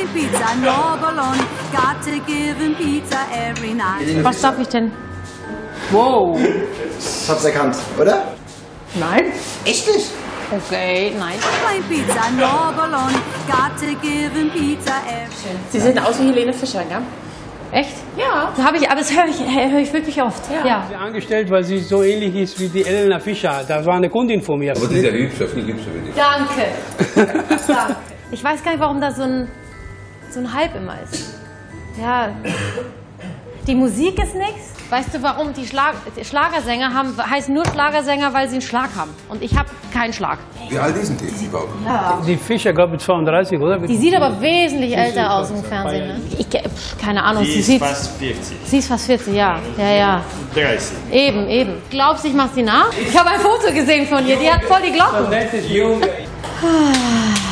plain pizza, no bologna. Got to give him pizza every night. Was darf ich denn? Wow. Ich hab's erkannt, oder? Nein? Echt nicht? Okay, nein. Plain pizza, no bologna. Got to give him pizza every Sie sehen aus wie Helene Fischer, ja? Echt? Ja. Das habe ich, aber das höre ich, höre ich wirklich oft. Ja. ja. Sie angestellt, weil sie so ähnlich ist wie die Elena Fischer. Das war eine Kundin von mir. Aber die ist ja hübscher, viel hübscher wie die. Danke. Danke. Ich weiß gar nicht, warum da so ein, so ein Hype immer ist. Ja. Die Musik ist nichts. Weißt du, warum die Schlag Schlagersänger haben, heißen nur Schlagersänger, weil sie einen Schlag haben. Und ich habe keinen Schlag. Wie alt ist denn die überhaupt? Die Fischer, glaube ich, 32, oder? Die sieht aber wesentlich älter aus im Fernsehen. Ne? Ich, pff, keine Ahnung, Die sie ist sieht. fast 40. Sie ist fast 40, ja. Ja, ja. 30. Eben, eben. Glaubst du, ich mach sie nach? Ich habe ein Foto gesehen von ihr, die hat voll die Glocken. Nettes Junge. Ah.